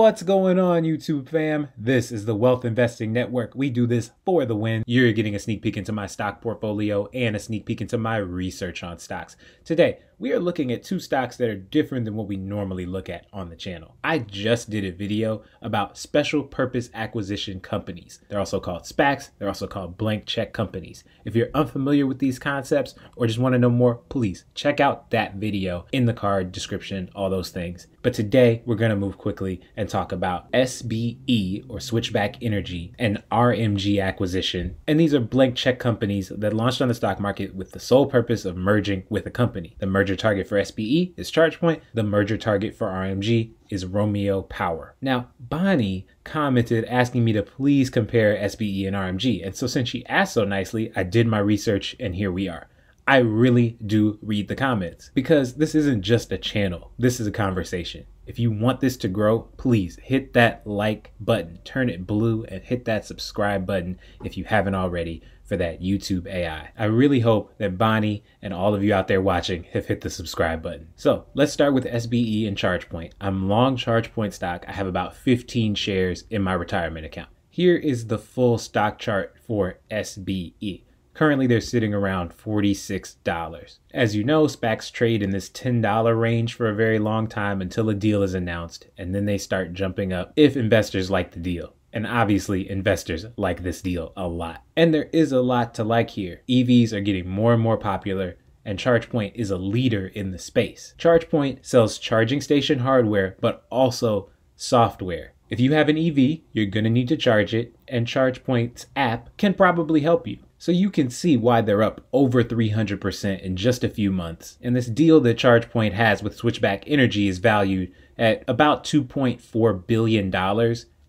What's going on, YouTube fam? This is the Wealth Investing Network. We do this for the win. You're getting a sneak peek into my stock portfolio and a sneak peek into my research on stocks. Today, we are looking at two stocks that are different than what we normally look at on the channel. I just did a video about special purpose acquisition companies. They're also called SPACs, they're also called blank check companies. If you're unfamiliar with these concepts or just want to know more, please check out that video in the card description, all those things. But today, we're going to move quickly and talk about SBE or Switchback Energy and RMG acquisition. And these are blank check companies that launched on the stock market with the sole purpose of merging with a company. The merger target for SBE is ChargePoint, the merger target for RMG is Romeo Power. Now, Bonnie commented asking me to please compare SBE and RMG. And so since she asked so nicely, I did my research and here we are. I really do read the comments because this isn't just a channel. This is a conversation. If you want this to grow, please hit that like button, turn it blue, and hit that subscribe button if you haven't already for that YouTube AI. I really hope that Bonnie and all of you out there watching have hit the subscribe button. So let's start with SBE and ChargePoint. I'm long ChargePoint stock. I have about 15 shares in my retirement account. Here is the full stock chart for SBE. Currently, they're sitting around $46. As you know, SPACs trade in this $10 range for a very long time until a deal is announced, and then they start jumping up if investors like the deal. And obviously, investors like this deal a lot. And there is a lot to like here. EVs are getting more and more popular, and ChargePoint is a leader in the space. ChargePoint sells charging station hardware, but also software. If you have an EV, you're going to need to charge it, and ChargePoint's app can probably help you. So you can see why they're up over 300% in just a few months. And this deal that ChargePoint has with Switchback Energy is valued at about $2.4 billion,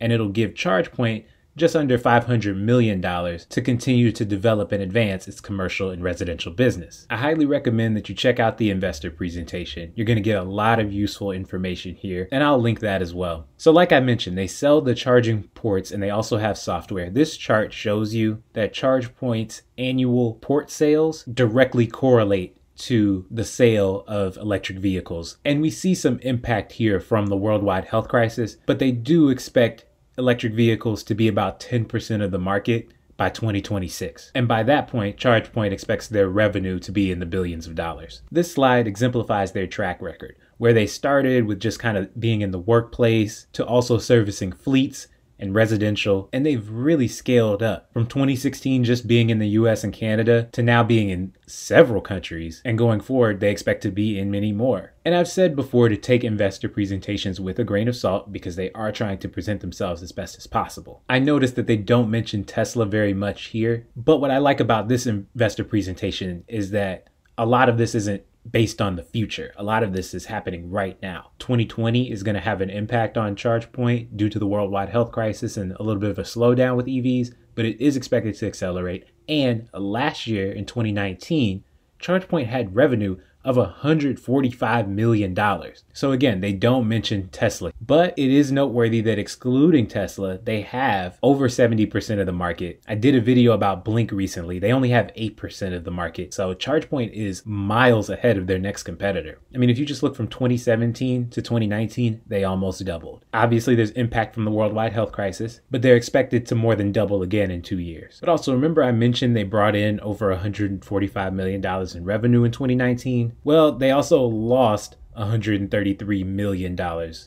and it'll give ChargePoint just under $500 million to continue to develop and advance its commercial and residential business. I highly recommend that you check out the investor presentation. You're going to get a lot of useful information here, and I'll link that as well. So, like I mentioned, they sell the charging ports and they also have software. This chart shows you that ChargePoint's annual port sales directly correlate to the sale of electric vehicles. And we see some impact here from the worldwide health crisis, but they do expect electric vehicles to be about 10% of the market by 2026. And by that point, ChargePoint expects their revenue to be in the billions of dollars. This slide exemplifies their track record, where they started with just kind of being in the workplace to also servicing fleets and residential, and they've really scaled up from 2016 just being in the US and Canada to now being in several countries. And going forward, they expect to be in many more. And I've said before to take investor presentations with a grain of salt because they are trying to present themselves as best as possible. I noticed that they don't mention Tesla very much here, but what I like about this investor presentation is that a lot of this isn't based on the future. A lot of this is happening right now. 2020 is going to have an impact on ChargePoint due to the worldwide health crisis and a little bit of a slowdown with EVs, but it is expected to accelerate. And last year in 2019, ChargePoint had revenue of $145 million. So again, they don't mention Tesla, but it is noteworthy that excluding Tesla, they have over 70% of the market. I did a video about Blink recently. They only have 8% of the market. So ChargePoint is miles ahead of their next competitor. I mean, if you just look from 2017 to 2019, they almost doubled. Obviously, there's impact from the worldwide health crisis, but they're expected to more than double again in two years. But also remember I mentioned they brought in over $145 million in revenue in 2019. Well, they also lost $133 million.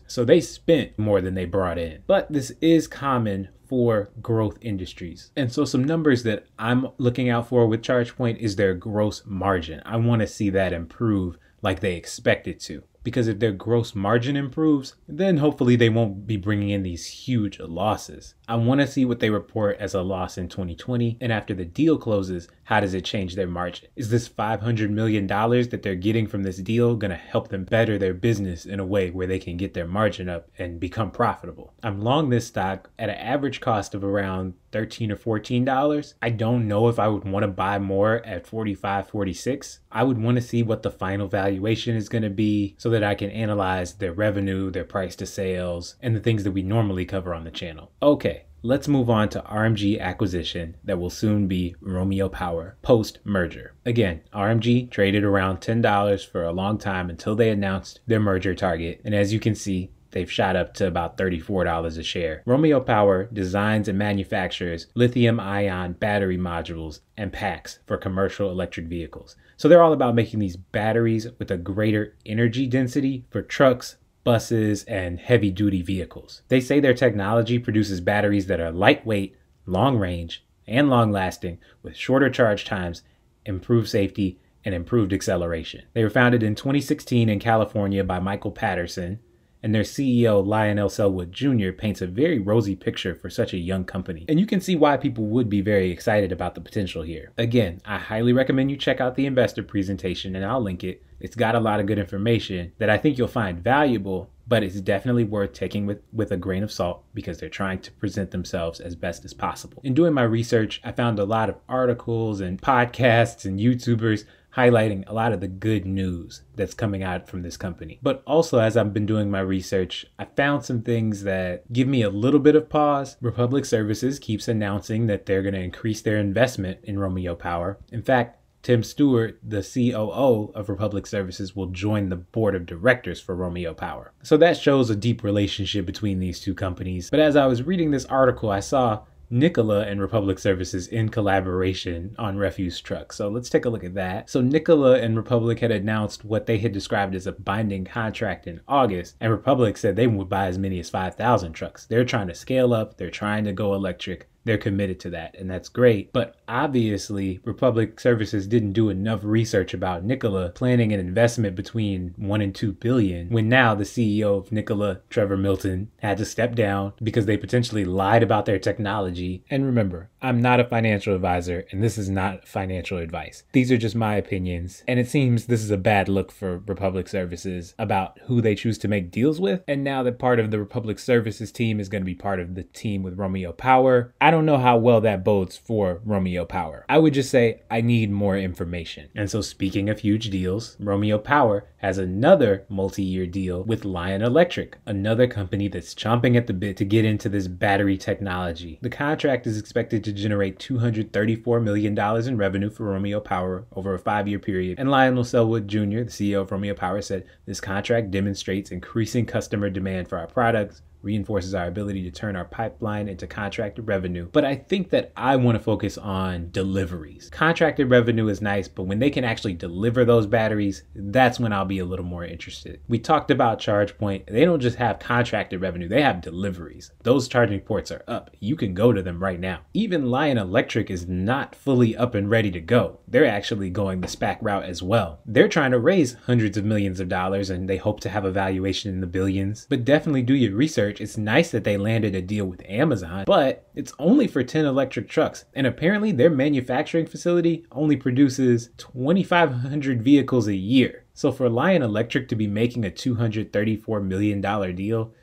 So they spent more than they brought in. But this is common for growth industries. And so some numbers that I'm looking out for with ChargePoint is their gross margin. I want to see that improve like they expect it to because if their gross margin improves, then hopefully they won't be bringing in these huge losses. I want to see what they report as a loss in 2020, and after the deal closes, how does it change their margin? Is this $500 million that they're getting from this deal going to help them better their business in a way where they can get their margin up and become profitable? I'm long this stock at an average cost of around 13 or 14 dollars i don't know if i would want to buy more at 45 46 i would want to see what the final valuation is going to be so that i can analyze their revenue their price to sales and the things that we normally cover on the channel okay Let's move on to RMG acquisition that will soon be Romeo Power post merger. Again, RMG traded around $10 for a long time until they announced their merger target. And as you can see, they've shot up to about $34 a share. Romeo Power designs and manufactures lithium ion battery modules and packs for commercial electric vehicles. So they're all about making these batteries with a greater energy density for trucks, buses, and heavy duty vehicles. They say their technology produces batteries that are lightweight, long range, and long lasting with shorter charge times, improved safety, and improved acceleration. They were founded in 2016 in California by Michael Patterson, and their CEO, Lionel Selwood Jr., paints a very rosy picture for such a young company. And you can see why people would be very excited about the potential here. Again, I highly recommend you check out the investor presentation, and I'll link it. It's got a lot of good information that I think you'll find valuable, but it's definitely worth taking with, with a grain of salt because they're trying to present themselves as best as possible. In doing my research, I found a lot of articles and podcasts and YouTubers highlighting a lot of the good news that's coming out from this company. But also, as I've been doing my research, I found some things that give me a little bit of pause. Republic Services keeps announcing that they're going to increase their investment in Romeo Power. In fact, Tim Stuart, the COO of Republic Services, will join the board of directors for Romeo Power. So that shows a deep relationship between these two companies. But as I was reading this article, I saw Nikola and Republic Services in collaboration on refuse trucks. So let's take a look at that. So Nikola and Republic had announced what they had described as a binding contract in August, and Republic said they would buy as many as 5,000 trucks. They're trying to scale up, they're trying to go electric they're committed to that and that's great. But obviously republic services didn't do enough research about nikola planning an investment between 1 and 2 billion when now the ceo of nikola trevor milton had to step down because they potentially lied about their technology. And remember i'm not a financial advisor and this is not financial advice. These are just my opinions and it seems this is a bad look for republic services about who they choose to make deals with. And now that part of the republic services team is going to be part of the team with romeo power I don't know how well that bodes for Romeo Power. I would just say I need more information. And so, speaking of huge deals, Romeo Power has another multi year deal with Lion Electric, another company that's chomping at the bit to get into this battery technology. The contract is expected to generate $234 million in revenue for Romeo Power over a five year period. And Lionel Selwood Jr., the CEO of Romeo Power, said this contract demonstrates increasing customer demand for our products reinforces our ability to turn our pipeline into contracted revenue. But I think that I want to focus on deliveries. Contracted revenue is nice, but when they can actually deliver those batteries, that's when I'll be a little more interested. We talked about ChargePoint. They don't just have contracted revenue, they have deliveries. Those charging ports are up. You can go to them right now. Even Lion Electric is not fully up and ready to go. They're actually going the SPAC route as well. They're trying to raise hundreds of millions of dollars and they hope to have a valuation in the billions. But definitely do your research research, it's nice that they landed a deal with Amazon, but it's only for 10 electric trucks. And apparently, their manufacturing facility only produces 2,500 vehicles a year. So for Lion Electric to be making a $234 million deal,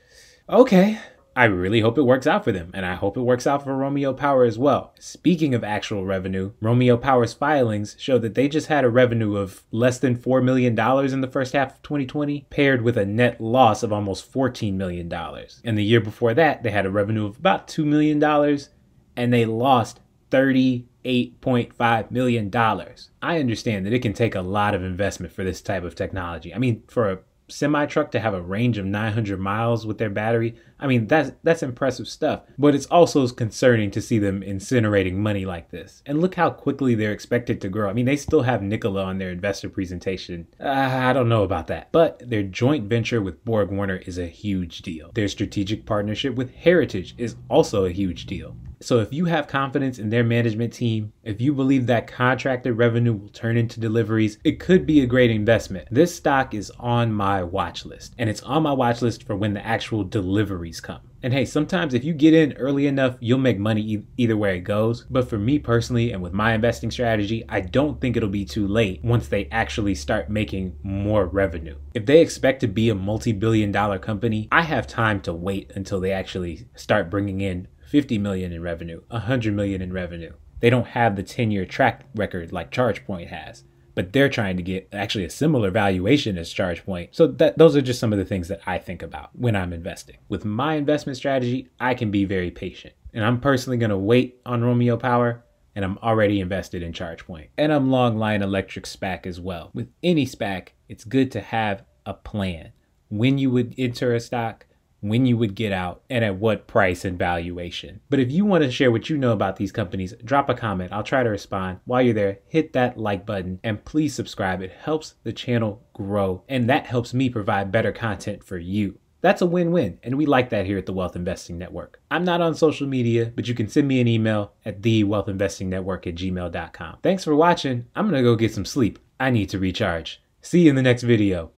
okay, I really hope it works out for them, and I hope it works out for Romeo Power as well. Speaking of actual revenue, Romeo Power's filings show that they just had a revenue of less than $4 million in the first half of 2020, paired with a net loss of almost $14 million. And the year before that, they had a revenue of about $2 million, and they lost $38.5 million. I understand that it can take a lot of investment for this type of technology. I mean, for a semi truck to have a range of 900 miles with their battery, I mean that's that's impressive stuff. But it's also concerning to see them incinerating money like this. And look how quickly they're expected to grow. I mean they still have Nikola on their investor presentation. Uh, I don't know about that. But their joint venture with Borg Warner is a huge deal. Their strategic partnership with Heritage is also a huge deal. So if you have confidence in their management team, if you believe that contracted revenue will turn into deliveries, it could be a great investment. This stock is on my watch list, and it's on my watch list for when the actual come. And hey, sometimes if you get in early enough, you'll make money e- either way it goes. But for me personally, and with my investing strategy, I don't think it'll be too late once they actually start making more revenue. If they expect to be a multi billion dollar company, I have time to wait until they actually start bringing in 50 million in revenue, 100 million in revenue. They don't have the 10 year track record like ChargePoint has, but they're trying to get actually a similar valuation as ChargePoint. So that those are just some of the things that I think about when I'm investing. With my investment strategy, I can be very patient. And I'm personally going to wait on Romeo Power and I'm already invested in ChargePoint. And I'm long Lion Electric SPAC as well. With any SPAC, it's good to have a plan. When you would enter a stock, when you would get out, and at what price and valuation. But if you want to share what you know about these companies, drop a comment. I'll try to respond. While you're there, hit that like button and please subscribe. It helps the channel grow, and that helps me provide better content for you. That's a win win, and we like that here at the Wealth Investing Network. I'm not on social media, but you can send me an email at thewealthinvestingnetwork at gmail.com. Thanks for watching. I'm gonna go get some sleep. I need to recharge. See you in the next video.